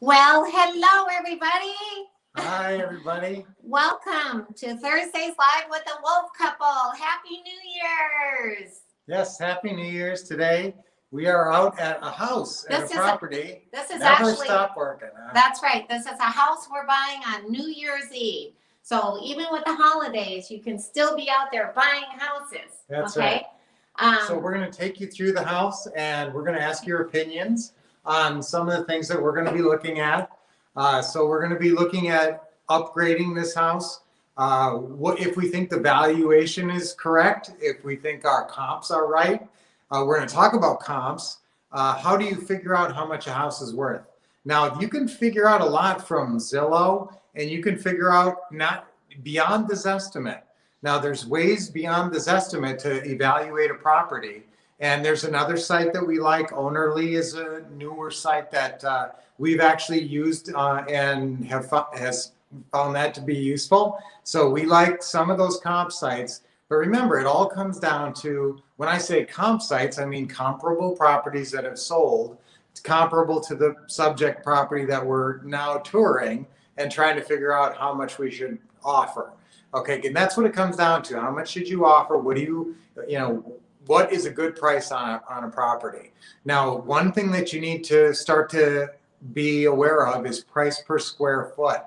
Well, hello, everybody. Hi, everybody. Welcome to Thursdays Live with the Wolff Couple. Happy New Year's. Yes, Happy New Year's today. We are out at a house at This a is a- property. This is Never actually, stop working. huh? that's right. This is a house we're buying on New Year's Eve. So even with the holidays, you can still be out there buying houses. That's okay? Um, So we're going to take you through the house and we're going to ask your opinions on some of the things that we're going to be looking at. Uh, so we're going to be looking at upgrading this house. Uh, what if we think the valuation is correct? If we think our comps are right? Uh, we're going to talk about comps. Uh, how do you figure out how much a house is worth? Now, if you can figure out a lot from Zillow, and you can figure out not beyond Zestimate. Now, there's ways beyond Zestimate to evaluate a property. And there's another site that we like. Ownerly is a newer site that uh, we've actually used uh, and have fo- has found that to be useful. So we like some of those comp sites. But remember, it all comes down to when I say comp sites, I mean comparable properties that have sold, comparable to the subject property that we're now touring and trying to figure out how much we should offer. Okay, and that's what it comes down to. How much should you offer? What do you, you know, what is a good price on a, on a property? Now, one thing that you need to start to be aware of is price per square foot.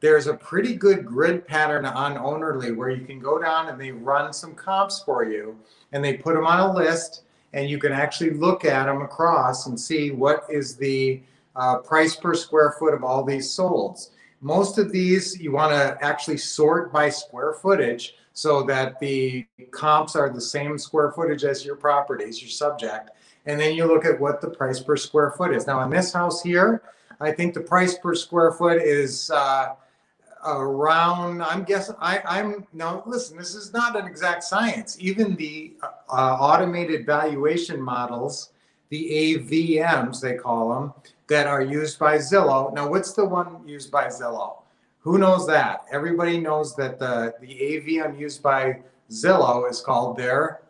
There's a pretty good grid pattern on Ownerly where you can go down and they run some comps for you and they put them on a list and you can actually look at them across and see what is the uh, price per square foot of all these solds. Most of these you want to actually sort by square footage so that the comps are the same square footage as your properties, your subject. And then you look at what the price per square foot is. Now, in this house here, I think the price per square foot is uh, around, I'm guessing, I, I'm, now listen, this is not an exact science. Even the uh, automated valuation models, the AVMs, they call them, that are used by Zillow. Now, what's the one used by Zillow? Who knows that? Everybody knows that the, the AVM used by Zillow is called their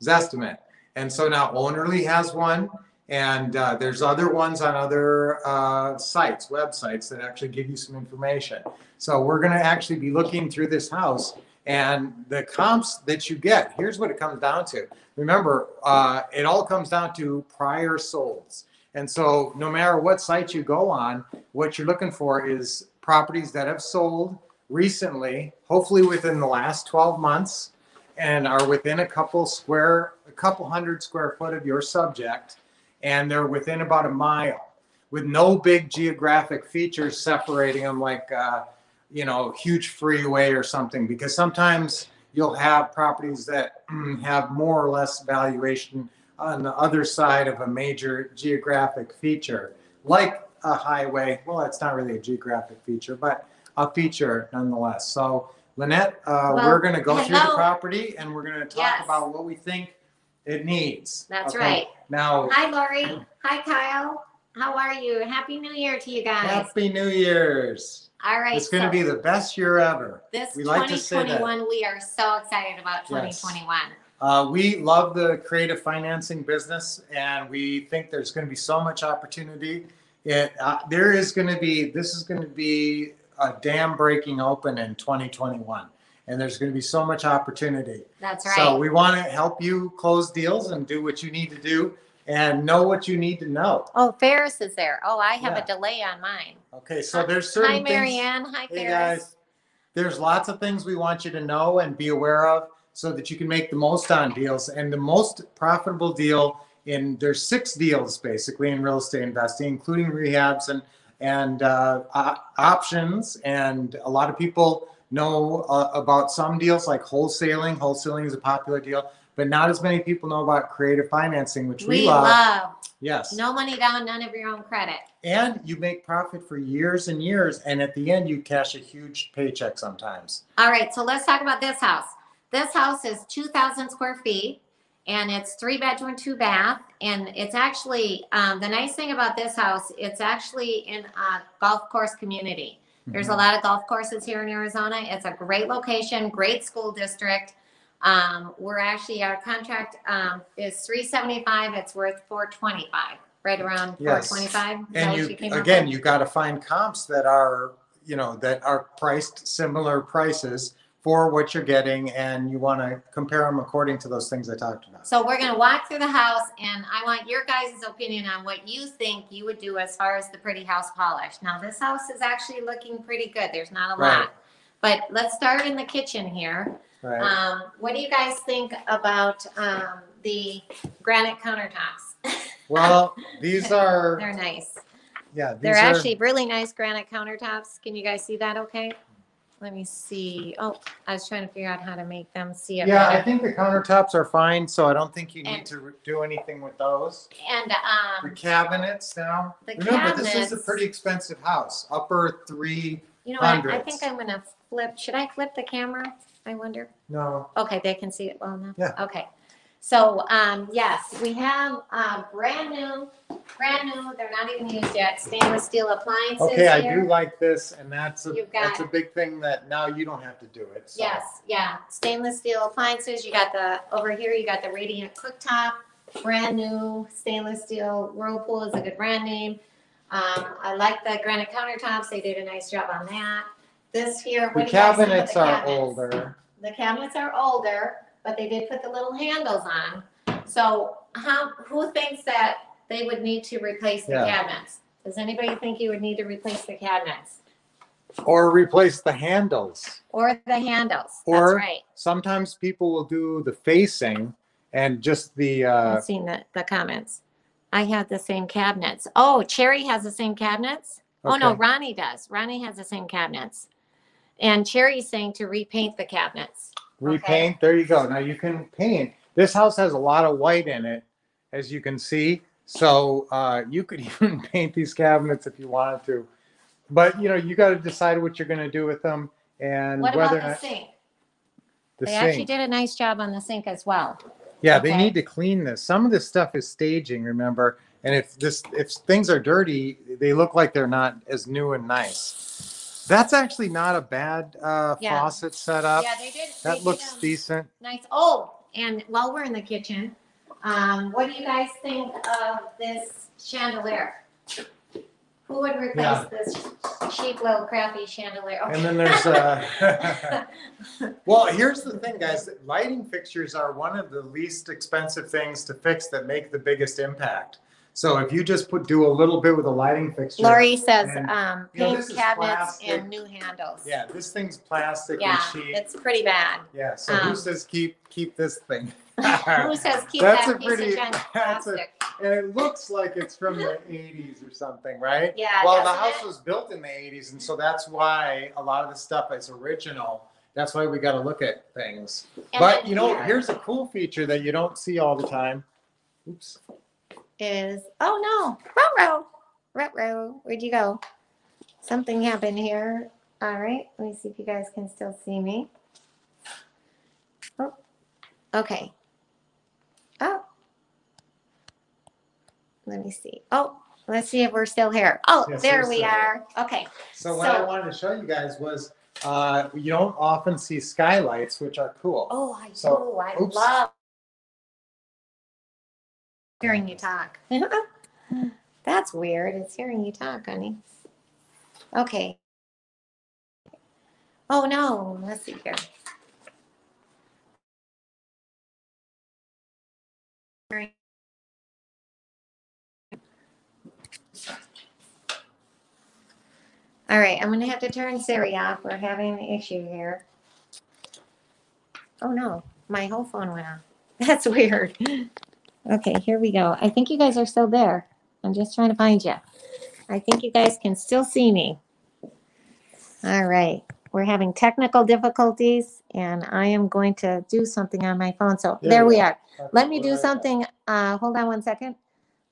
Zestimate. And so now Ownerly has one, and uh, there's other ones on other uh, sites, websites that actually give you some information. So we're going to actually be looking through this house, and the comps that you get. Here's what it comes down to. Remember, uh, it all comes down to prior solds. And so no matter what site you go on, what you're looking for is properties that have sold recently, hopefully within the last 12 months, and are within a couple square, a couple hundred square foot of your subject, and they're within about a mile with no big geographic features separating them like, uh, you know, huge freeway or something, because sometimes you'll have properties that have more or less valuation on the other side of a major geographic feature, like a highway. Well, it's not really a geographic feature, but a feature nonetheless. So, Lynette, uh, Well, we're going to go through the property and we're going to talk Yes. about what we think it needs. That's Okay? right. Now, Hi, Lori. Hi, Kyle. How are you? Happy New Year to you guys. Happy New Year's. All right. It's going to so be the best year ever. this we like to say that. 2021. We are so excited about Yes. 2021. Uh, we love the creative financing business, and we think there's going to be so much opportunity. It uh, there is going to be this is going to be a dam breaking open in 2021, and there's going to be so much opportunity. That's right. So we want to help you close deals and do what you need to do, and know what you need to know. oh, Ferris is there. Oh, I have Yeah. a delay on mine. Okay, so there's certain Hi, things. Marianne. Hi, Hey Ferris. guys, there's lots of things we want you to know and be aware of so that you can make the most on deals. And the most profitable deal in there's six deals basically in real estate investing, including rehabs and and uh, options. And a lot of people know uh, about some deals like wholesaling. Wholesaling is a popular deal, but not as many people know about creative financing, which we, We love. love Yes. no money down, none of your own credit. And you make profit for years and years, and at the end you cash a huge paycheck sometimes. All right, so let's talk about this house. This house is 2,000 square feet and it's three bedroom, two bath. And it's actually, um, the nice thing about this house, it's actually in a golf course community. There's a Mhm. lot of golf courses here in Arizona. It's a great location, great school district. Um, we're actually, our contract um, is 375, it's worth 425 right around four Yes. twenty-five? And you, again, you gotta find comps that are, you know, that are priced similar prices for what you're getting, and you wanna compare them according to those things I talked about. So we're gonna walk through the house and I want your guys' opinion on what you think you would do as far as the pretty house polish. Now, this house is actually looking pretty good. There's not a Right. lot. But let's start in the kitchen here. Right, Um, what do you guys think about, um, the granite countertops? well, these are, They're nice. yeah, these They're are, actually really nice granite countertops. Can you guys see that okay? Let me see. Oh, I was trying to figure out how to make them see it yeah, I better. think the countertops are fine, so I don't think you need And- to do anything with those. And, The um, cabinets now, The remember, this is a cabinets- pretty expensive house, upper three, you know what? I hundreds. think I'm gonna flip, should I flip the camera? I wonder. no, Okay, they can see it well enough? Yeah. Okay. So, um, yes, we have, uh, brand new, brand new, they're not even used yet, stainless steel appliances okay, I here. do like this, and that's a, You've that's a big thing that now you don't have to do it, so. Yes, yeah, stainless steel appliances, you got the, over here, you got the radiant cooktop, brand new stainless steel, Whirlpool is a good brand name. Um, I like the granite countertops, they did a nice job on that. This here, The what do you guys think of cabinets are cabinets? older, The cabinets are older, but they did put the little handles on. So how, who thinks that they would need to replace the Yeah. cabinets? Does anybody think you would need to replace the cabinets? or replace the handles. Or the handles? That's Or- right. Sometimes people will do the facing and just the, uh, I've seen the, the comments. I have the same cabinets. Oh, Cherry has the same cabinets? Oh, no, okay. Ronnie does. Ronnie has the same cabinets. And Cherry's saying to repaint the cabinets. Repaint, there you go. Now you can paint. This house has a lot of white in it, as you can see. So, uh, you could even paint these cabinets if you wanted to. But, you know, you gotta decide what you're gonna do with them and What whether or the sink? the They actually did a nice job on the sink as well. Yeah, they need to clean this. Some of this stuff is staging, remember? And if this, if things are dirty, they look like they're not as new and nice. That's actually not a bad, uh, Yeah. faucet setup. Yeah, they did. they That did looks decent. Nice. Oh, and while we're in the kitchen, um, what do you guys think of this chandelier? Who would replace Yeah. this cheap little crappy chandelier? And then there's, uh, well, here's the thing, guys. Lighting fixtures are one of the least expensive things to fix that make the biggest impact. So if you just put, do a little bit with a lighting fixture. Lori says, And, um, you know, paint this is cabinets plastic. and new handles. Yeah, this thing's plastic Yeah, and cheap. it's pretty bad. Yeah, so who um, says keep, keep this thing? Who says keep That's that a piece pretty- of junk that's a- plastic? And it looks like it's from the eighties or something, right? Yeah, Well, the doesn't house it? was built in the eighties, and so that's why a lot of the stuff is original. That's why we gotta look at things. And But then you know, here here's a cool feature that you don't see all the time. Oops. Is, oh no, Ruh-roh, Ruh-roh, where'd you go? Something happened here. All right, let me see if you guys can still see me. Oh, okay. Oh. Let me see. Oh, let's see if we're still here. Oh, Yes, there we are. Okay. So what I wanted to show you guys was, uh, you don't often see skylights, which are cool. Oh, I So, do. I oops. love hearing you talk. That's weird. It's hearing you talk, honey. Okay. Oh no, let's see here. All right, I'm gonna have to turn Siri off. We're having an issue here. Oh no, my whole phone went off. That's weird. Okay, here we go. I think you guys are still there. I'm just trying to find you. I think you guys can still see me. All right, we're having technical difficulties and I am going to do something on my phone. So There there we we are. Let me do something. Uh, hold on one second.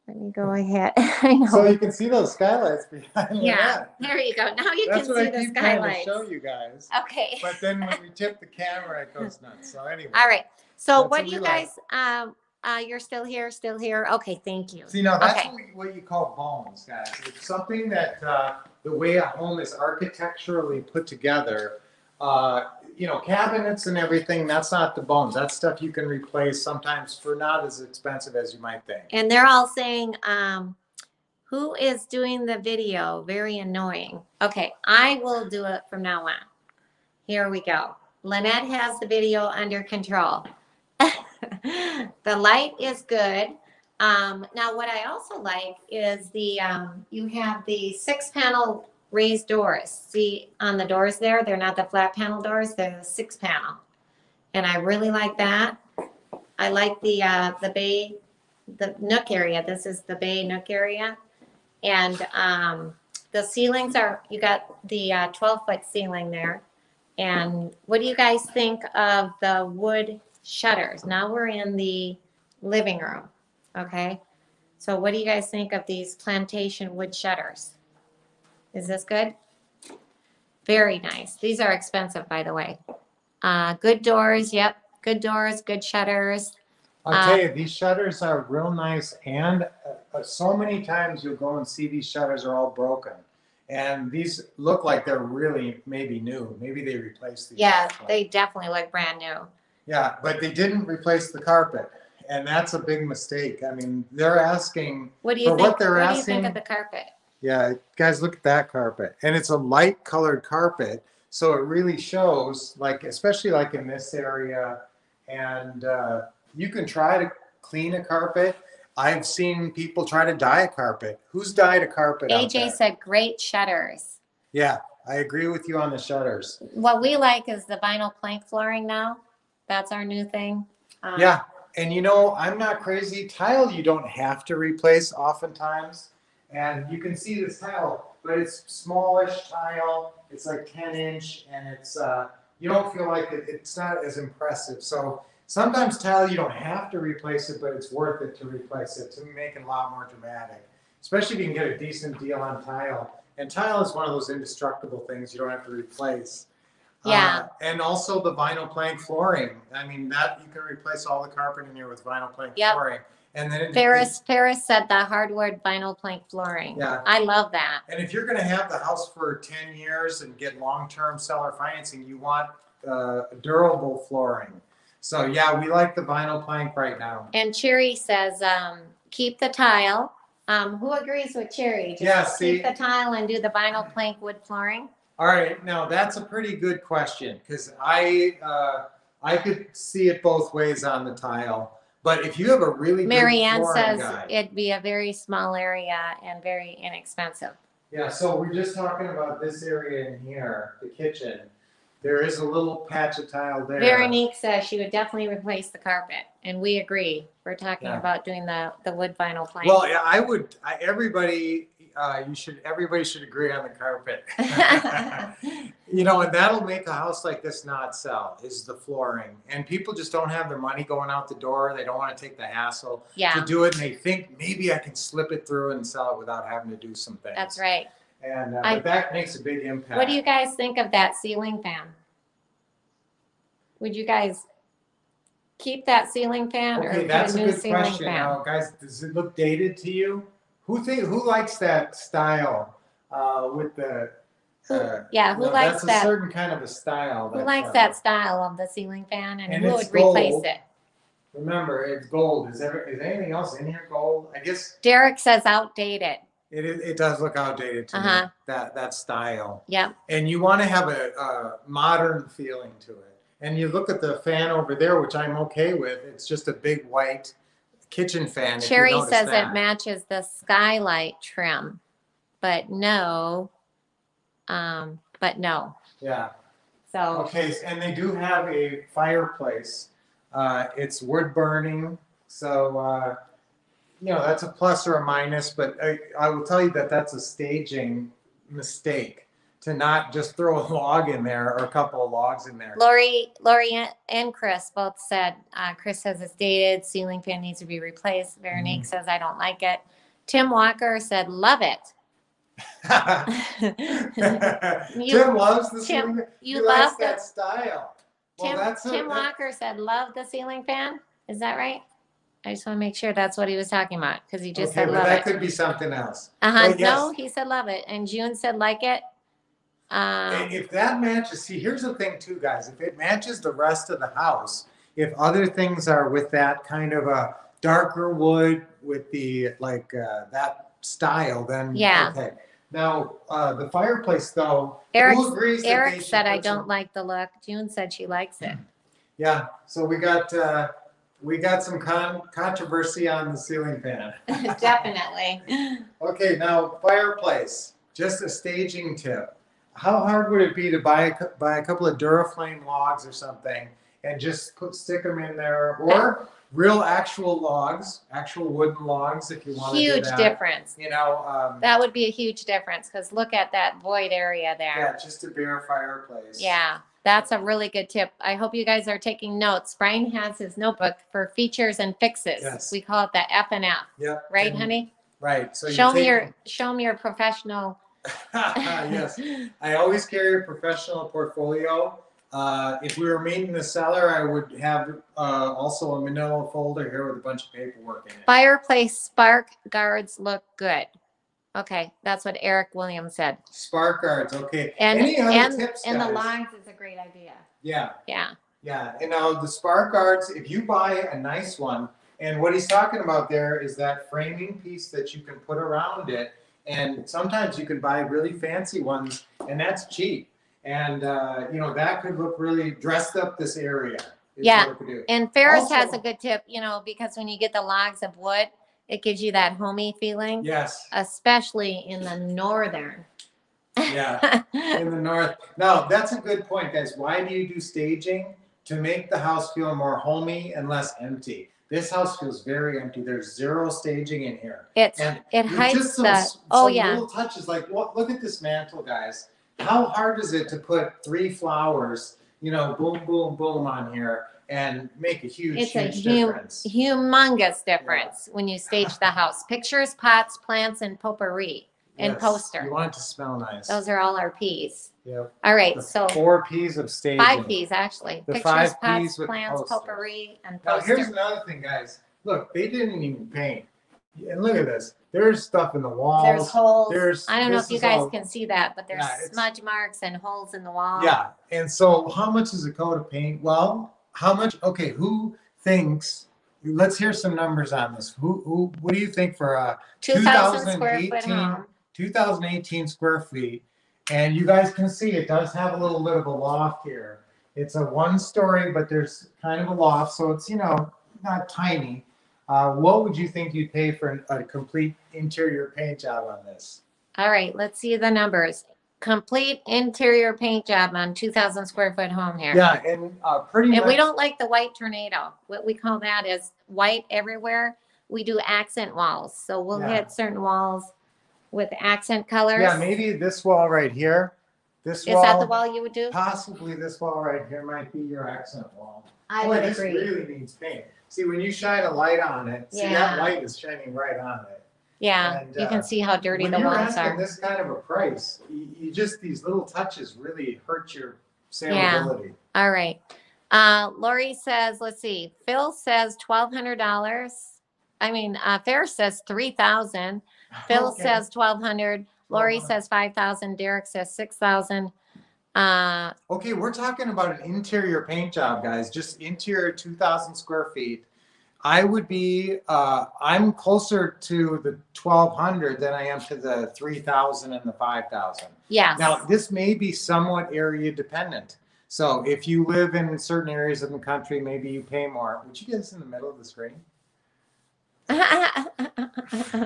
Let me go ahead. I know. So you can see those skylights behind Yeah, net. there you go. Now you can That's what I see the keep trying to skylights. show you guys. Okay. But then when we tip the camera, it goes nuts. So anyway. All right. So That's what what do you guys, um, uh, you're still here, still here? Okay, thank you. See, now that's Okay. what, we- what you call bones, guys. It's something that uh, the way a home is architecturally put together. Uh, you know, cabinets and everything. That's not the bones. That's stuff you can replace sometimes for not as expensive as you might think. And they're all saying, um, Who is doing the video? Very annoying. Okay, I will do it from now on. Here we go. Lynette has the video under control. the light is good. Um, now, what I also like is the um, you have the six panel raised doors. See on the doors there, they're not the flat panel doors, they're the six panel. And I really like that. I like the uh, the bay, the nook area. This is the bay nook area. And um, the ceilings are, you got the uh, 12 foot ceiling there. And what do you guys think of the wood shutters? Now we're in the living room, okay? So what do you guys think of these plantation wood shutters? Is this good? Very nice. These are expensive, by the way. Uh, good doors, yep, good doors, good shutters. I'll tell you, these shutters are real nice and uh, uh, so many times you'll go and see these shutters are all broken. And these look like they're really maybe new. Maybe they replaced these. Yeah, they definitely look brand new. Yeah, but they didn't replace the carpet. And that's a big mistake. I mean, they're asking, What do you For think? what they're What do you think of the carpet? yeah, guys, look at that carpet. And it's a light colored carpet. So it really shows, like, especially like in this area. And uh, you can try to clean a carpet. I've seen people try to dye a carpet. Who's dyed a carpet? AJ said great shutters. Yeah, I agree with you on the shutters. What we like is the vinyl plank flooring now. That's our new thing. Um, Yeah, and you know, I'm not crazy. Tile you don't have to replace oftentimes. And you can see this tile, but it's smallish tile. It's like 10 inch and it's uh you don't feel like it, it's not as impressive. So sometimes tile you don't have to replace it, but it's worth it to replace it to make it a lot more dramatic. Especially if you can get a decent deal on tile. And tile is one of those indestructible things you don't have to replace. Yeah. Uh, and also the vinyl plank flooring. I mean, that you can replace all the carpet in here with vinyl plank Yep. flooring. And then it, Ferris Ferris said the hardwood vinyl plank flooring. Yeah. I love that. And if you're going to have the house for 10 years and get long-term seller financing, you want uh, durable flooring. So yeah, we like the vinyl plank right now. And Cherry says, um, keep the tile. Um, who agrees with Cherry? Just Yeah, see- Keep the tile and do the vinyl plank wood flooring. All right, now that's a pretty good question because I uh, I could see it both ways on the tile. But if you have a really good says it'd be a very small area and very inexpensive. Yeah, so we're just talking about this area in here, the kitchen. There is a little patch of tile there. Veronique says she would definitely replace the carpet, and we agree. We're talking Yeah. about doing the, the wood vinyl plank. Well, yeah, I would, I, everybody, uh, you should, everybody should agree on the carpet. You know, and that'll make a house like this not sell, is the flooring. And people just don't have their money going out the door. They don't want to take the hassle to do it. And they think maybe I can slip it through and sell it without having to do some things. that's right. And, uh, I- but that makes a big impact. What do you guys think of that ceiling fan? Would you guys keep that ceiling fan or Okay, put that's a a new good ceiling question. fan? Now, guys, does it look dated to you? Who think who likes that style uh, with the? Who- Uh, yeah, who no, likes that's a certain kind of a style. Who likes uh, that style of the ceiling fan, and, And who would replace it? Remember, it's gold. Is there is anything else in here gold? I guess Derek says outdated. it it does look outdated to Uh-huh. me. That that style, Yeah. and you want to have a, a modern feeling to it. And you look at the fan over there, which I'm okay with. It's just a big white kitchen fan. if you Cherry notice says that. it matches the skylight trim, but no. Um, but no. Yeah. So Okay, and they do have a fireplace. Uh, it's wood burning, so uh, you know that's a plus or a minus. But I, I will tell you that that's a staging mistake to not just throw a log in there or a couple of logs in there. Lori, Lori and- Chris both said, uh, Chris says it's dated, ceiling fan needs to be replaced. Veronique Mm-hmm. says, I don't like it. Tim Walker said, love it. You- Tim loves the Tim, ceiling. you he love that style. Well, Tim, that's a- Tim that- Walker said, love the ceiling fan. Is that right? I just want to make sure that's what he was talking about because he just okay, said but love that it. could be something else. Uh huh. No, he said love it, and June said like it. And Um, if that matches, see, here's the thing too, guys. If it matches the rest of the house, if other things are with that kind of a darker wood with the like uh, that style, then Yeah. okay. Now, uh, the fireplace though, Eric, who agrees Eric should said I don't like the look. June said she likes it. Yeah, so we got, uh, we got some con- controversy on the ceiling fan. Definitely. Okay, now fireplace, just a staging tip. How hard would it be to buy a, buy a couple of Duraflame logs or something and just put, stick them in there? Or real actual logs, actual wooden logs if you want to Huge that. difference. You know, um, That would be a huge difference because look at that void area there. yeah, just a bare fireplace. Yeah, that's a really good tip. I hope you guys are taking notes. Brian has his notebook for features and fixes. Yes. We call it the F and F, Yep. right, and- honey? Right. So you Show me your, show me your professional. yes. I always carry a professional portfolio. Uh, if we were meeting the seller, I would have uh, also a manila folder here with a bunch of paperwork in it. Fireplace spark guards look good. Okay, that's what Eric Williams said. Spark guards, okay. And, Any other and, tips, and the lines is a great idea. Yeah, Yeah, yeah. And now the spark guards, if you buy a nice one, and what he's talking about there is that framing piece that you can put around it. And sometimes you can buy really fancy ones, and that's cheap. And uh, you know that could look really dressed up this area. Yeah. what it could do. and Ferris has a good tip, you know, because when you get the logs of wood, it gives you that homey feeling, Yes. especially in the northern. Yeah. in the north. Now, that's a good point, guys. Why do you do staging? To make the house feel more homey and less empty. This house feels very empty. There's zero staging in here. It's, And it hides just some, the, s- oh some yeah, little touches like what look at this mantle, guys. How hard is it to put three flowers, you know, boom, boom, boom on here and make a huge, It's a hum- difference? humongous difference when you stage the house. Pictures, pots, plants, and potpourri and Yes. poster. You want it to smell nice. Those are all our P's. Yep. All right, The so four P's of staging. five P's actually. The Pictures, five pots, Ps with plants, potpourri, and Now here's poster. another thing, guys. Look, they didn't even paint. And look at this. There's stuff in the wall. There's holes. there's- I don't know this if you is guys all- can see that, but there's Yeah, it's- smudge marks and holes in the wall. Yeah. And so how much is a coat of paint? Well, how much okay, who thinks let's hear some numbers on this. Who who what do you think for a Two thousand square foot 2018 home. 2018 square feet? And you guys can see it does have a little bit of a loft here. It's a one story, but there's kind of a loft, so it's you know not tiny. Uh, what would you think you'd pay for a complete interior paint job on this? All right, let's see the numbers. Complete interior paint job on two thousand square foot home here. Yeah, and uh, pretty And much. we don't like the white tornado. What we call that is white everywhere. We do accent walls. So we'll Yeah. hit certain walls with accent colors. Yeah, maybe this wall right here. This Is wall. that the wall you would do? Possibly this wall right here might be your accent wall. I Boy, would this agree. really needs paint. See, when you shine a light on it, see Yeah. that light is shining right on it. Yeah, And, you uh, can see how dirty when the you're walls asking are. this kind of a price, you, you just these little touches really hurt your Yeah. saleability. All right. Uh, Lori says, let's see. Phil says twelve hundred dollars. I mean, uh, Ferris says three thousand. Phil Okay. says twelve hundred. Lori 1200. says five thousand. Derek says six thousand. Uh, Okay, we're talking about an interior paint job, guys. Just interior, two thousand square feet. I would be, uh, I'm closer to the twelve hundred than I am to the three thousand and the five thousand. yes. Now, this may be somewhat area dependent. So if you live in certain areas of the country, maybe you pay more. Would you get this in the middle of the screen?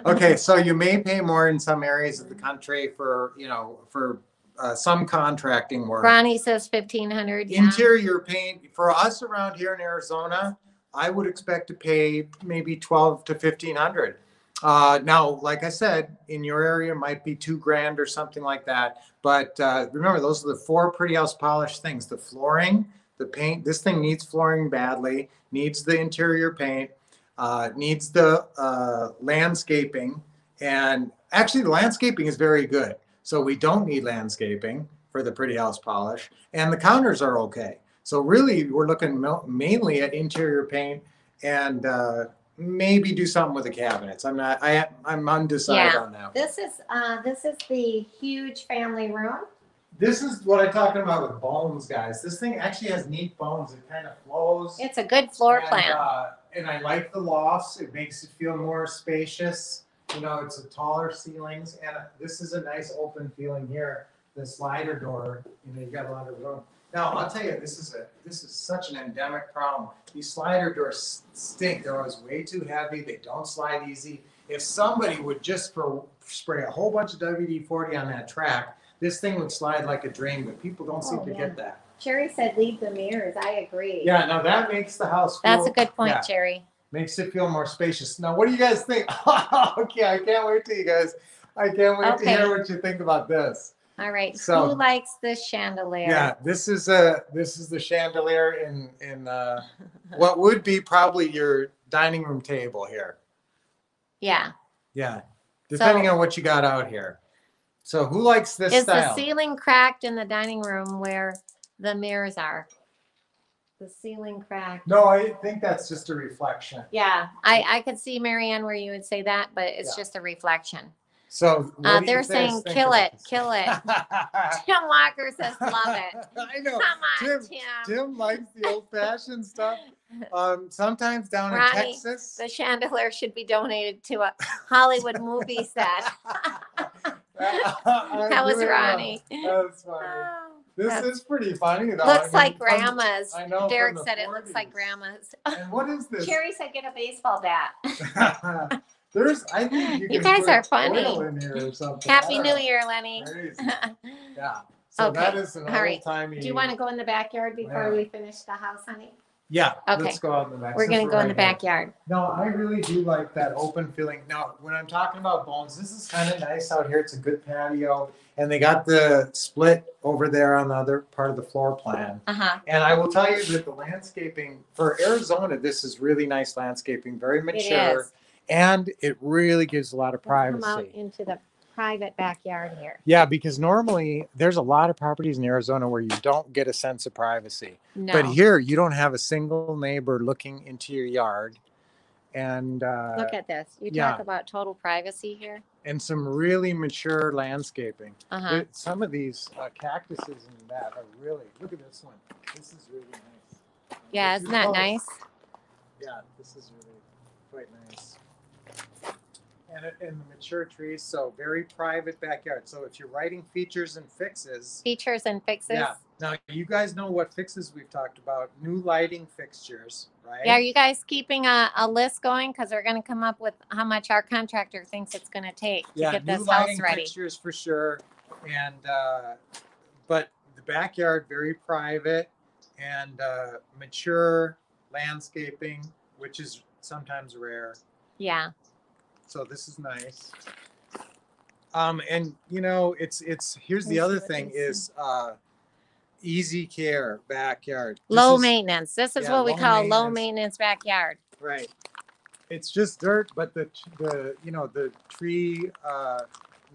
Okay, so you may pay more in some areas of the country for, you know, for uh, some contracting work. Ronnie says fifteen hundred. Yeah. Interior paint, for us around here in Arizona, I would expect to pay maybe twelve to fifteen hundred. Uh, now, like I said, in your area it might be two grand or something like that. But uh, remember, those are the four pretty house polish things: the flooring, the paint. This thing needs flooring badly, needs the interior paint, uh, needs the uh, landscaping, and actually, the landscaping is very good. So we don't need landscaping for the pretty house polish, and the counters are okay. So really, we're looking mainly at interior paint and uh, maybe do something with the cabinets. I'm not. I I'm undecided Yeah. on that. This is uh, this is the huge family room. This is what I'm talking about with bones, guys. This thing actually has neat bones. It kind of flows. It's a good floor and, plan. Uh, and I like the lofts. It makes it feel more spacious. you know, it's a taller ceilings and this is a nice open feeling here. The slider door, you know, you got a lot of room. Now, I'll tell you, this is a, this is such an endemic problem. These slider doors stink. They're always way too heavy. They don't slide easy. If somebody would just for, spray a whole bunch of WD-40 on that track, this thing would slide like a dream, but people don't seem Oh, to yeah. get that. Cherry said leave the mirrors. I agree. Yeah, now that makes the house feel, That's a good point, yeah. Cherry. makes it feel more spacious. Now, what do you guys think? okay, I can't wait till you guys. I can't wait to hear what you think about this. All right. So- Who likes the chandelier? Yeah, this is a this is the chandelier in in uh, what would be probably your dining room table here. Yeah. Yeah, depending So- on what you got out here. So, who likes this Is the ceiling cracked in the dining room where the mirrors are? The ceiling cracked. no, I think that's just a reflection. Yeah, I, I could see Marianne where you would say that, but it's Yeah. just a reflection. So, what Uh, do you they're guys saying, think kill about it, this? kill it. Tim Walker says, love it. I know. Come on, Tim, Tim. Tim likes the old fashioned stuff. Um, sometimes down in Texas. The chandelier should be donated to a Hollywood movie set. That was Ronnie. That's funny. Oh, This that's- is pretty funny though. Looks I like mean, from- grandma's. I know. from Derek the said it looks like 40s. grandma's. And what is this? Cherry said get a baseball bat. There's, I think you, You can guys put are funny. oil in here or something. I Happy don't New know. Year, Lenny. Crazy. Yeah. So Okay, is an all right. old timey. Do you want to go in the backyard before Yeah. we finish the house, honey? Yeah. Okay. Let's go out in the back. We're since gonna go in the right here. backyard. No, I really do like that open feeling. Now, when I'm talking about bones, this is kind of nice out here. It's a good patio, and they got the split over there on the other part of the floor plan. Uh huh. And I will tell you that the landscaping for Arizona, this is really nice landscaping, very mature, is. and it really gives a lot of Let's Come out privacy. into the private backyard here. Yeah, because normally there's a lot of properties in Arizona where you don't get a sense of privacy. No. But here, you don't have a single neighbor looking into your yard. And uh, Look at this. You yeah. talk about total privacy here. and some really mature landscaping. Uh huh. There- Some of these uh, cactuses and that are really, look at this one. This is really nice. Yeah, This isn't is that nice? Yeah, this is really quite nice. And, the mature trees, so very private backyard. So if you're writing features and fixes, Features and fixes. yeah. Now you guys know what fixes we've talked about. New lighting fixtures, right? Yeah, are you guys keeping a, a list going? Because we're gonna come up with how much our contractor thinks it's gonna take to get this house lighting ready. fixtures for sure. And uh, but the backyard very private and uh, mature landscaping, which is sometimes rare. Yeah, So this is nice. Um, and you know, it's it's here's the other thing is uh, easy care backyard. This low is- maintenance. This is yeah, what we low call low maintenance. maintenance backyard. Right. It's just dirt, but the the you know the tree uh,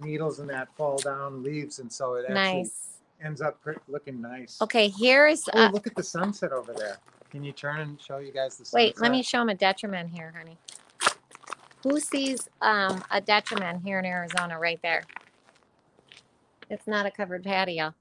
needles and that fall down leaves, and so it actually Nice. ends up pre- looking nice. Okay, here's, Oh, uh, look at the sunset over there. Can you turn and show you guys the sunset? wait, let me show them a detriment here, honey. Who sees, um, a detriment here in Arizona right there? It's not a covered patio.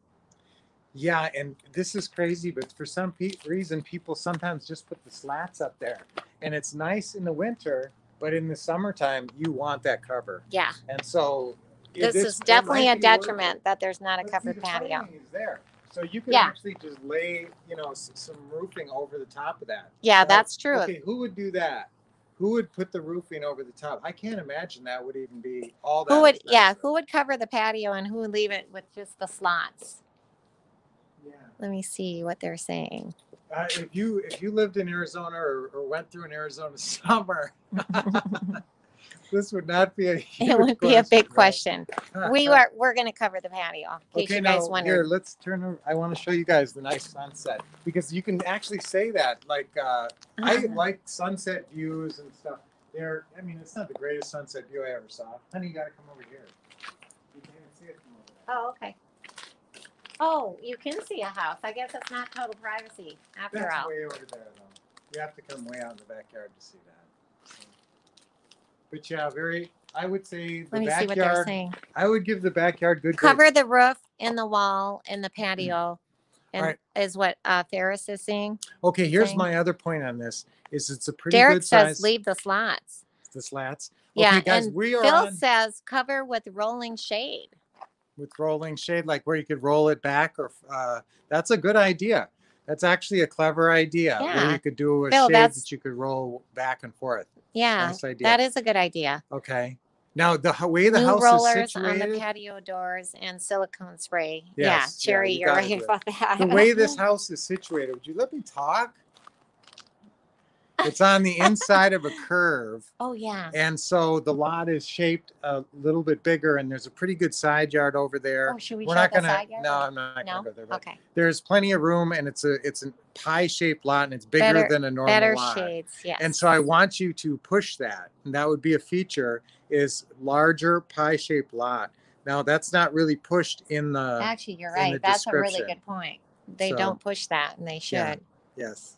Yeah, and this is crazy, but for some pe- reason, people sometimes just put the slats up there, and it's nice in the winter, but in the summertime, you want that cover, Yeah, and so. this is definitely a worth detriment that there's not a covered the patio. is there. So you can Yeah. actually just lay, you know, s- some roofing over the top of that. Yeah, right? that's true. Okay, who would do that? Who would put the roofing over the top? I can't imagine that would even be all that. Who would, yeah, who would cover the patio and who would leave it with just the slots? Yeah. Let me see what they're saying. Uh, if you if you lived in Arizona or, or went through an Arizona summer, this would not be a. It would be a big question. We were, we're gonna cover the patio, in case Okay, you now here, wondered. let's turn. I want to show you guys the nice sunset because you can actually say that. Like, uh, I like sunset views and stuff. They're, I mean, it's not the greatest sunset view I ever saw. Honey, you got to come over here. You can't even see it from over there. Oh, okay. Oh, you can see a house. I guess it's not total privacy after That's all. way over there, though. You have to come way out in the backyard to see that. But yeah, very. I would say the Let me see what they're backyard. saying. I would give the backyard good. grades. Cover the roof and the wall and the patio. And Alright. is what uh Ferris is saying. Okay, here's thing. my other point on this: is it's a pretty Derek good says size. leave the slots. the slats. Yeah, Okay, guys, and we are Phil on says cover with rolling shade. with rolling shade, like where you could roll it back or, uh, that's a good idea. That's actually a clever idea. Where Yeah. you could do a Phil, shade that's- that you could roll back and forth. Yeah, Nice idea. that is a good idea. Okay. Now, the h- way the New house is rollers on the patio doors and silicone spray. Yes, Yeah, Cherry, you you're right about that. the way this house is situated, would you let me talk? It's on the inside of a curve. Oh, yeah. And so the lot is shaped a little bit bigger and there's a pretty good side yard over there. Oh, should we We're not the gonna, side yard? no, I'm not No? gonna go there, but Okay, there's plenty of room and it's a, it's a pie shaped lot and it's bigger Better- than a normal better lot. shades, yes. And so I want you to push that. And that would be a feature is larger pie shaped lot. Now that's not really pushed in the, Actually, you're in the right. That's a really description. good point. They So, don't push that and they yeah. should. yes.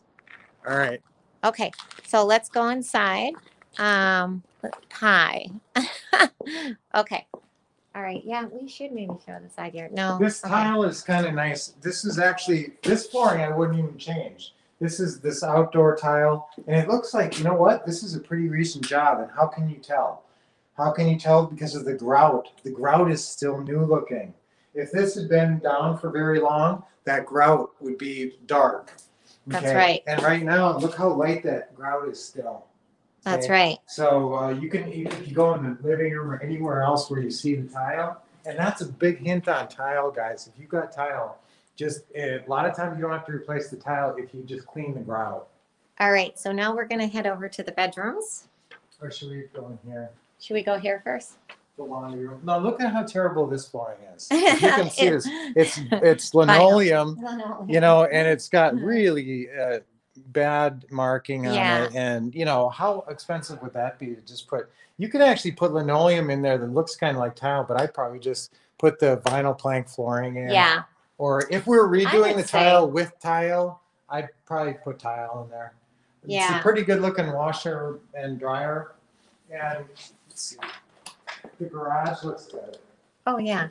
All right. Okay, so let's go inside. Um, pie. Okay. All right, yeah, we should maybe show the side yard. No. This okay. tile is kind of nice. This is actually, this flooring I wouldn't even change. This is this outdoor tile, and it looks like, you know what? This is a pretty recent job, and how can you tell? How can you tell? Because of the grout. The grout is still new looking. If this had been down for very long, that grout would be dark. That's Okay? right. And right now, look how light that grout is still. That's right. So uh, you can you, you go in the living room or anywhere else where you see the tile, and that's a big hint on tile, guys. If you've got tile, just eh, a lot of times you don't have to replace the tile if you just clean the grout. All right, so now we're gonna head over to the bedrooms. Or should we go in here? Should we go here first? The laundry room. No, look at how terrible this flooring is. You can see this. It's it's linoleum, you know, and it's got really uh, bad marking on Yeah. it. And you know, how expensive would that be to just put? You could actually put linoleum in there that looks kind of like tile, but I'd probably just put the vinyl plank flooring in. Yeah, Or if we're redoing the say- tile with tile, I'd probably put tile in there. Yeah. It's a pretty good looking washer and dryer. And let's see, the garage looks good. oh, yeah.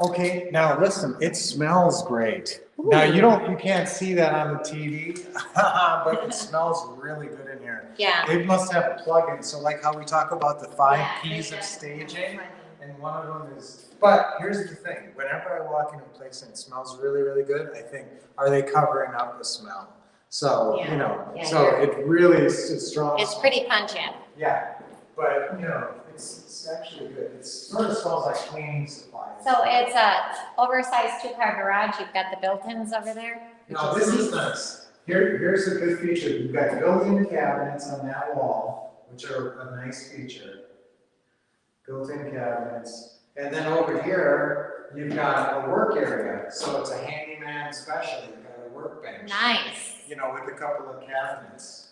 Okay, now listen, it smells great. Now you don't, you can't see that on the TV, but it smells really good in here. Yeah. It must have a plug-in, so like how we talk about the five Yeah, Ps yeah. of staging, and one of them is, but here's the thing, whenever I walk into a place and it smells really, really good, I think, are they covering up the smell? So, Yeah, you know, yeah, so you're- it really is a strong. It's smell. pretty pungent. Yeah, but, you know, it's, it's actually good, it sort of smells like cleaning supplies. So it's a oversized two-car garage. You've got the built-ins over there. No, this is nice. Here, here's a good feature. You've got built-in cabinets on that wall, which are a nice feature. Built-in cabinets. And then over here, you've got a work area, so it's a handyman special. You've got a workbench. Nice. You know, with a couple of cabinets.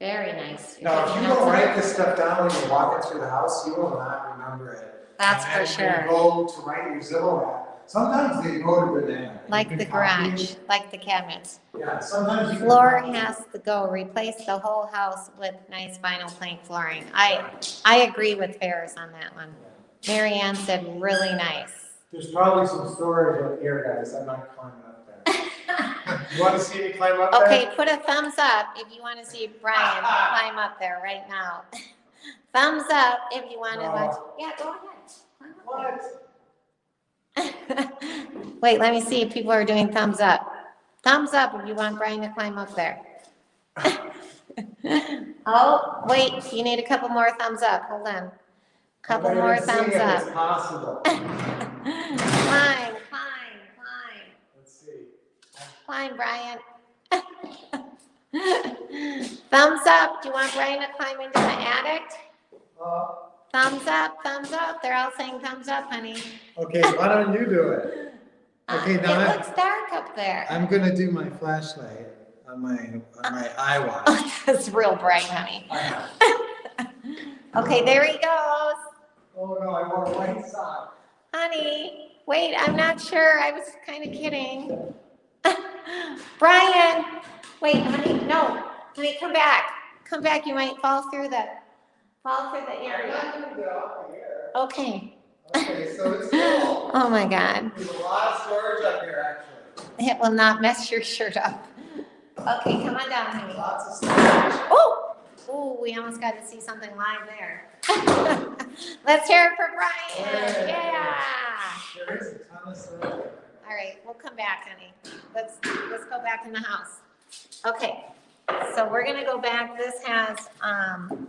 Very nice. Now, if you don't write this stuff down when you're walking through the house, you will not remember it. That's And for then sure. you go to write your Zillow app. Sometimes they go to banana. You Like can the copy garage, it. like the cabinets. Yeah, sometimes you can. Floor copy it. has to go, replace the whole house with nice vinyl plank flooring. I, I agree with Ferris on that one. Mary Ann said really nice. There's probably some storage up here, guys. I'm not climbing. You want to see me climb up there? Okay, put a thumbs up if you want to see Brian climb up there right now. Thumbs up if you want to watch. Yeah, go ahead. What? Wait, let me see if people are doing thumbs up. Thumbs up if you want Brian to climb up there. Oh, wait, you need a couple more thumbs up. Hold on. Couple I'm more thumbs if up. It's possible. Climb, climb. Let's see. Climb, Brian. Thumbs up. Do you want Brian to climb into the attic? Uh, Thumbs up, thumbs up. They're all saying thumbs up, honey. Okay, why don't you do it? Uh, Okay, now It I- looks dark up there. I'm gonna do my flashlight on my, on my eye watch. Oh, That's real bright, honey. Okay, there he goes. Oh no, I wore white. Honey, wait, I'm not sure. I was kind of kidding. Brian, wait, honey, no. Honey, come back. Come back. You might fall through the, fall through the area. not gonna get up here. Okay. Okay, so it's cool. Oh my God. There's a lot of storage up here, actually. It will not mess your shirt up. Okay, come on down, honey. Lots of storage. Oh, Ooh, we almost got to see something live there. Let's hear it for Brian. Yeah. There is a ton of stuff. All right, we'll come back, honey. Let's, let's go back in the house. Okay, so we're gonna go back. This has, um,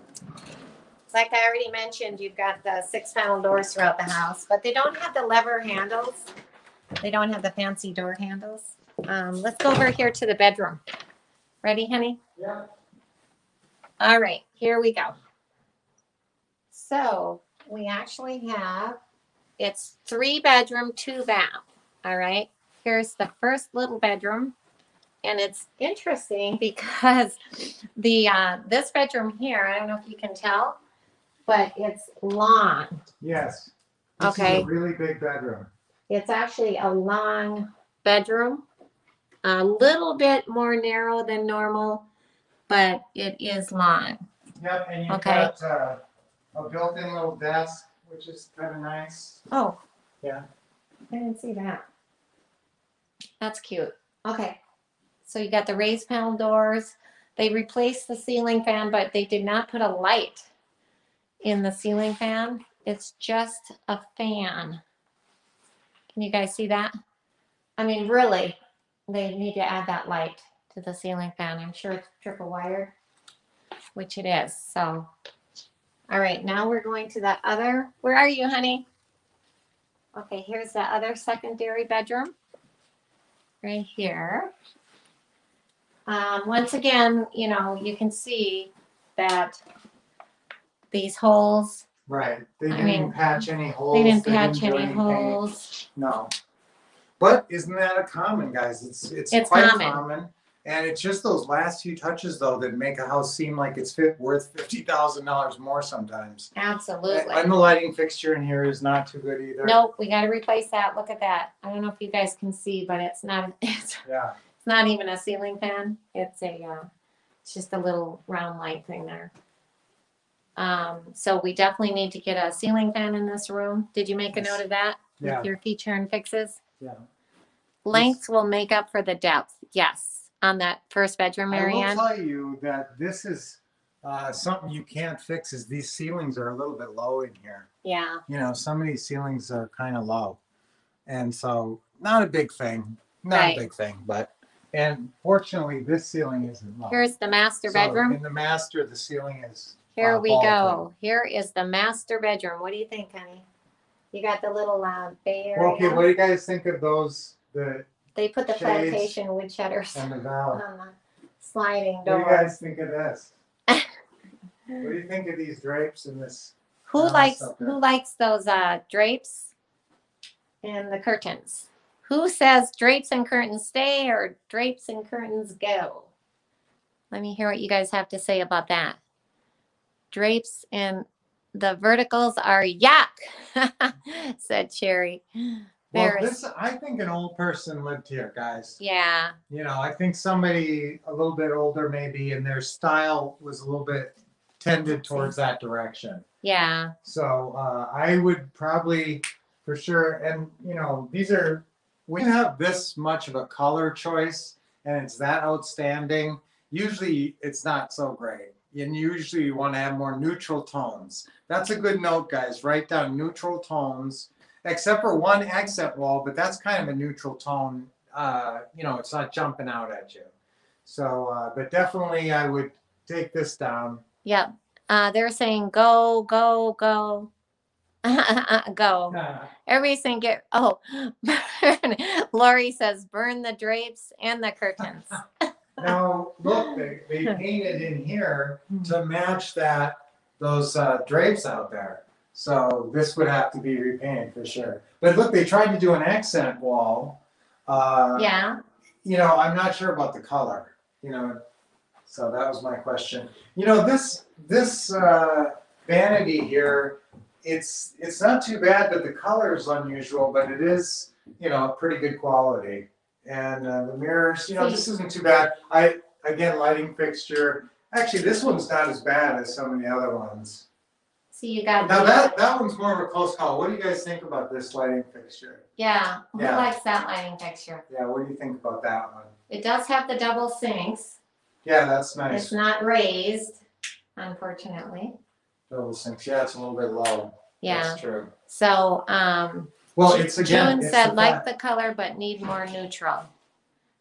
like I already mentioned, you've got the six panel doors throughout the house, but they don't have the lever handles. They don't have the fancy door handles. Um, let's go over here to the bedroom. Ready, honey? Yeah. All right, here we go. So we actually have, it's three bedroom, two bath. All right, here's the first little bedroom. And it's interesting because the, uh, this bedroom here, I don't know if you can tell, but it's long. Yes. This is Okay. a really big bedroom. It's actually a long bedroom, a little bit more narrow than normal, but it is long. Yep, and you've Okay. got uh, a built-in little desk, which is kind of nice. Oh. Yeah. I didn't see that. That's cute. Okay. So you got the raised panel doors. They replaced the ceiling fan, but they did not put a light in the ceiling fan. It's just a fan. Can you guys see that? I mean, really, they need to add that light to the ceiling fan. I'm sure it's triple wired, which it is. So, all right, now we're going to the other. Where are you, honey? Okay, here's the other secondary bedroom. Right here. Um, once again, you know, you can see that these holes, Right. They I didn't mean, patch any holes. they didn't patch do any holes. No. But isn't that a common, guys? It's it's, It's quite common. common. And it's just those last few touches though that make a house seem like it's fit worth fifty thousand dollars more sometimes. Absolutely. And the lighting fixture in here is not too good either. Nope, we gotta replace that. Look at that. I don't know if you guys can see, but it's not, it's, Yeah. it's not even a ceiling fan. It's a, uh, it's just a little round light thing there. Um, so we definitely need to get a ceiling fan in this room. Did you make a note of that? with Your feature and fixes? Yeah. Lengths will make up for the depth. Yes, on that first bedroom, I will Marianne. tell you that this is uh, something you can't fix. Is these ceilings are a little bit low in here. Yeah, You know, some of these ceilings are kind of low, and so not a big thing. Not Right. a big thing, but and fortunately, this ceiling isn't low. here's the master So bedroom. In the master, the ceiling is. Here uh, we go. Here is the master bedroom. What do you think, honey? You got the little uh, bay Well, okay, what do you guys think of those? The They put the shades plantation wood shutters and the valve. on the sliding What do you door. guys think of this? what do you think of these drapes and this? Who likes who likes those uh, drapes and the curtains? Who says drapes and curtains stay or drapes and curtains go? Let me hear what you guys have to say about that. Drapes and the verticals are yuck, said Cherry. Well, this I think an old person lived here, guys. yeah, You know, I think somebody a little bit older maybe, and their style was a little bit tended towards that direction. yeah, So uh, I would probably, for sure, and you know, these are when you have this much of a color choice and it's that outstanding. Usually, it's not so great, and usually you want to have more neutral tones. That's a good note, guys. Write down neutral tones, except for one accent wall, but that's kind of a neutral tone. Uh, you know, it's not jumping out at you. So, uh, but definitely, I would take this down. yep. Uh, they're saying go, go, go, go. Everybody's saying get oh. Lori says burn the drapes and the curtains. Now, look, they, they painted in here to match that, those uh, drapes out there. So this would have to be repainted for sure. But look, they tried to do an accent wall. Uh, Yeah, You know, I'm not sure about the color, you know, so that was my question. You know, this, this uh, vanity here, it's, it's not too bad, but the color is unusual, but it is, you know, pretty good quality. And uh, the mirrors, you know, this isn't too bad. I, again, lighting fixture, actually, this one's not as bad as some of the other ones. So you got Now that, that one's more of a close call. What do you guys think about this lighting fixture? yeah. Who Yeah. likes that lighting fixture? Yeah, what do you think about that one? It does have the double sinks. Yeah, that's nice. It's nice. not raised. unfortunately. Double sinks, yeah, it's a little bit low. Yeah, That's true. so, um, Well, it's again. June it's said the like fact- the color but need more neutral.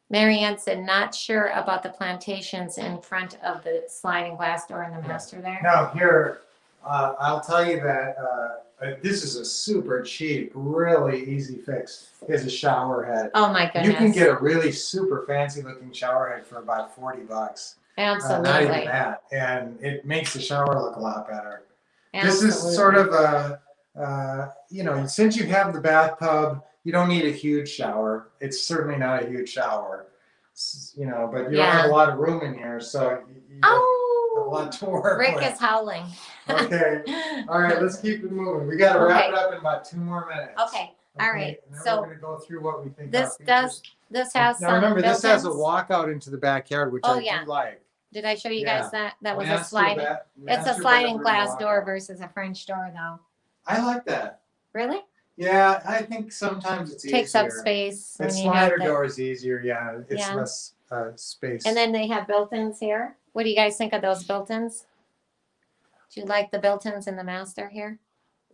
Marianne said not sure about the plantations in front of the sliding glass door in the master there. Now, here, uh, I'll tell you that, uh, uh, this is a super cheap, really easy fix, is a shower head. Oh my goodness! You can get a really super fancy looking shower head for about forty bucks. Uh, Not even absolutely, that, and it makes the shower look a lot better. Absolutely. This is sort of a, uh, you know, since you have the bathtub, you don't need a huge shower. It's certainly not a huge shower. You know, but you don't have a lot of room in here, so you, you have a lot to work Rick with. is howling. Okay, all right, let's keep it moving. We gotta wrap it up in about two more minutes. Okay, all right, and then so We're gonna go through what we think. this does, this has some Now remember, this has a built-ins. walkout into the backyard, which Oh, I yeah. do like. Did I show you Yeah. guys that? That was a Master sliding, ba- it's a sliding bedroom glass door walkout. versus a French door though. I like that. Really? Yeah, I think sometimes it's Takes up space The when you have slider the, door is easier, yeah, it's Yeah. less, uh, space. and then they have built-ins here. What do you guys think of those built-ins? Do you like the built-ins in the master here?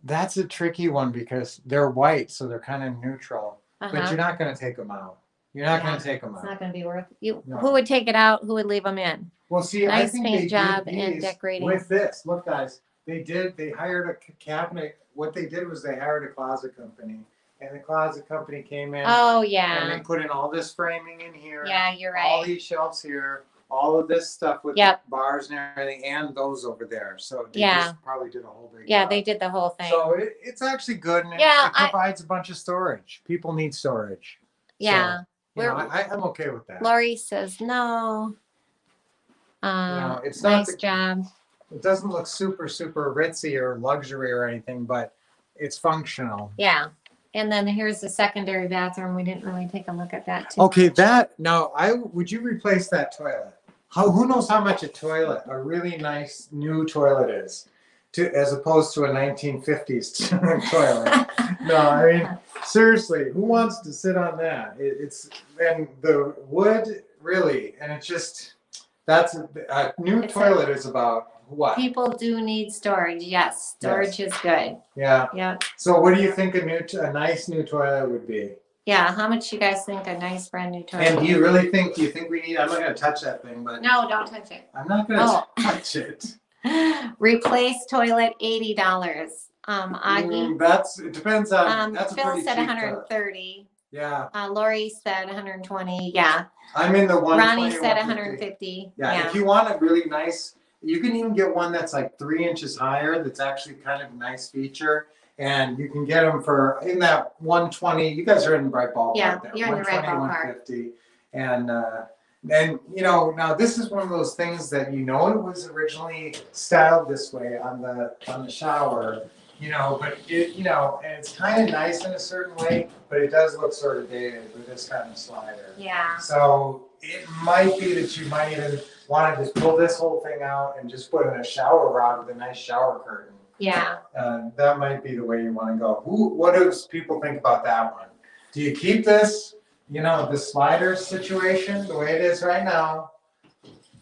That's a tricky one because they're white, so they're kind of neutral, but Uh-huh. you're not gonna take them out. You're not Yeah, gonna take them out. It's not gonna be worth, you, No. who would take it out? Who would leave them in? Well, see, I Nice think paint job and decorating. with this. Look, guys, they did. They hired a cabinet. What they did was they hired a closet company, and the closet company came in Oh, yeah. and they put in all this framing in here. Yeah, you're right. All these shelves here, all of this stuff with Yep. the bars and everything, and those over there. So they Yeah. just probably did a whole big. Yeah, job. they did the whole thing. So it, it's actually good, and it- Yeah, it, I- provides a bunch of storage. People need storage. Yeah. You know, We're- I, I'm okay with that. Lori says no. Um, know, it's not nice the- job. It doesn't look super, super ritzy or luxury or anything, but it's functional. Yeah. And then here's the secondary bathroom. We didn't really take a look at that too. Okay, that now I would you replace that toilet? How who knows how much a toilet, a really nice new toilet is, to as opposed to a 1950s toilet. No, I mean seriously, who wants to sit on that? It, it's and the wood really, and it's just that's a, a new It's a- toilet is about what? People do need storage. Yes, storage is good. Yeah. Yeah. So what do you think a new a nice new toilet would be? Yeah. How much you guys think a nice brand new toilet? And do you really think? Do you think we need? I'm not gonna touch that thing, but No, don't touch it. I'm not gonna Oh. touch it. Replace toilet eighty dollars. Um, Augie. Mm, that's it depends on. Um, that's a Phil pretty said cheap one hundred toilet. and thirty. Yeah, Uh, Lori said one hundred and twenty. Yeah. I'm in the one. Ronnie said one hundred and fifty. Yeah, if you want a really nice, you can even get one that's like three inches higher. That's actually kind of a nice feature, and you can get them for in that 120. You guys are in the right ballpark. Yeah, there. you're in the right 120, ballpark. 150, and uh, and you know now this is one of those things that you know it was originally styled this way on the on the shower. You know, but it you know, and it's kind of nice in a certain way, but it does look sort of dated with this kind of slider. Yeah. So it might be that you might even want to just pull this whole thing out and just put in a shower rod with a nice shower curtain. Yeah. Uh, that might be the way you want to go. Who, what do people think about that one? Do you keep this, you know, the slider situation the way it is right now?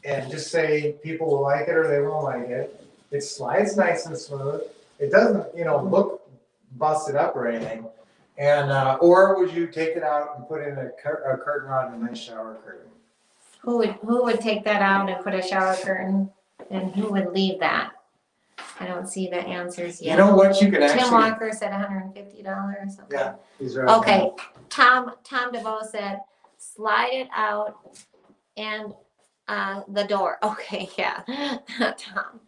And just say people will like it or they won't like it. It slides nice and smooth. It doesn't, you know, look busted up or anything. And, uh, or would you take it out and put in a cur- a curtain rod and a nice shower curtain? Who would, who would take that out and put a shower curtain? And who would leave that? I don't see the answers yet. You know what, you could actually Tim actually, Walker said hundred and fifty dollars. yeah, these are. Okay, Tom, Tom DeVoe said, slide it out and, uh, the door. Okay, yeah, Tom.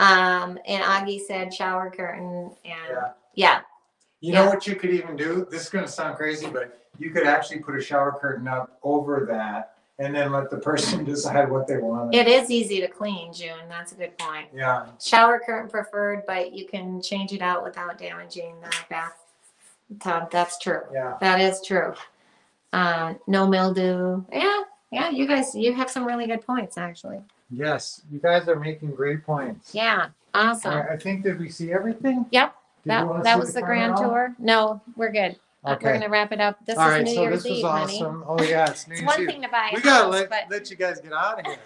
Um, and Augie said shower curtain and, Yeah. yeah, You know Yeah. what you could even do? This is gonna sound crazy, but you could actually put a shower curtain up over that and then let the person decide what they want. it is easy to clean, June. That's a good point. Yeah, Shower curtain preferred, but you can change it out without damaging the bath. Todd, that's true. yeah. That is true. Uh, no mildew. Yeah, yeah, you guys, you have some really good points, actually. Yes, you guys are making great points. Yeah, awesome. I I think, did we see everything? Yep, Did That, that was the front grand tour. No, we're good. We're Okay. gonna wrap it up. This All is right, New so Year's this was Eve, honey. awesome. Oh, yeah, it's New It's Year's one Eve. thing to buy We a gotta house, let, but. let you guys get out of here.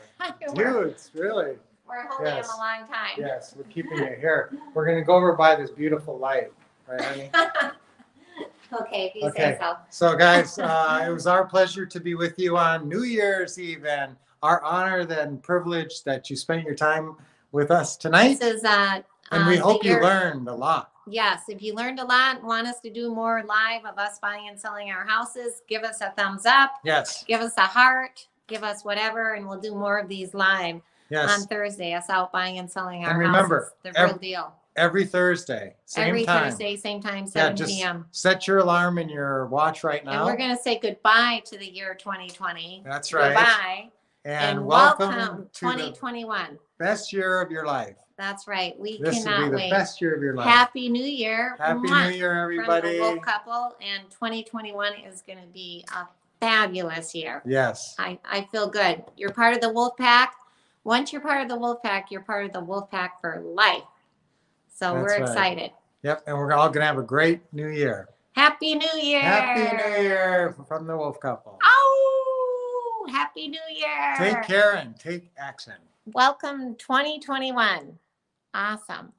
Dudes, really. we're holding him Yes. a long time. Yes, we're keeping it here. We're gonna go over by this beautiful light, right, honey? Okay, if you Okay. say so. So guys, uh, it was our pleasure to be with you on New Year's Eve and our honor and privilege that you spent your time with us tonight. This is, uh. And we uh, the hope you year- learned a lot. Yes, if you learned a lot, and want us to do more live of us buying and selling our houses, give us a thumbs up, Yes, give us a heart, give us whatever, and we'll do more of these live on. Thursday, us out buying and selling our And remember, houses. The real deal. Every Thursday, Every same time. Thursday, same time, Yeah, seven just PM. set your alarm in your watch right And now. we're gonna say goodbye to the year twenty twenty. That's right. Goodbye And welcome to the twenty-one. best year of your life. That's right. We This will be cannot the wait. best year of your life. Happy New Year. Happy Mwah. New Year, everybody. From the. Wolff Couple and twenty twenty-one is gonna be a fabulous year. Yes. I, I feel good. You're part of the Wolf Pack. Once you're part of the Wolf Pack, you're part of the Wolf Pack for life. So That's we're right. excited. Yep. And we're all going to have a great new year. Happy New Year. Happy New Year from the Wolff Couple. Oh, Happy New Year. Take care and take action. Welcome 2021. Awesome.